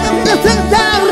Tenta, tenta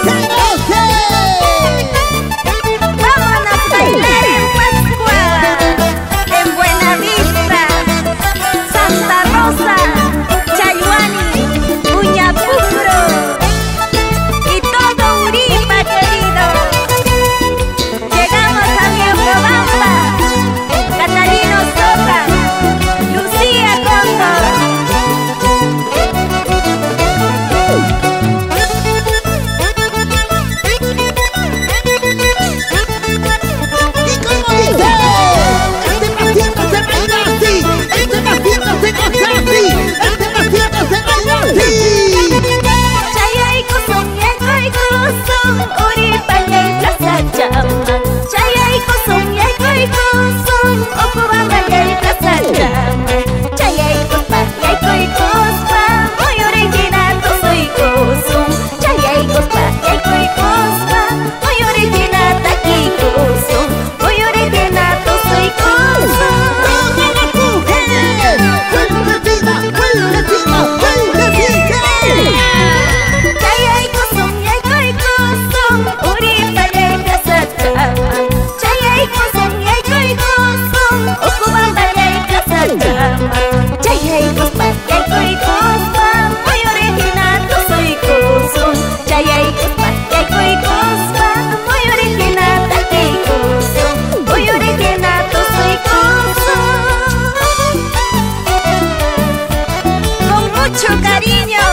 mucho cariño.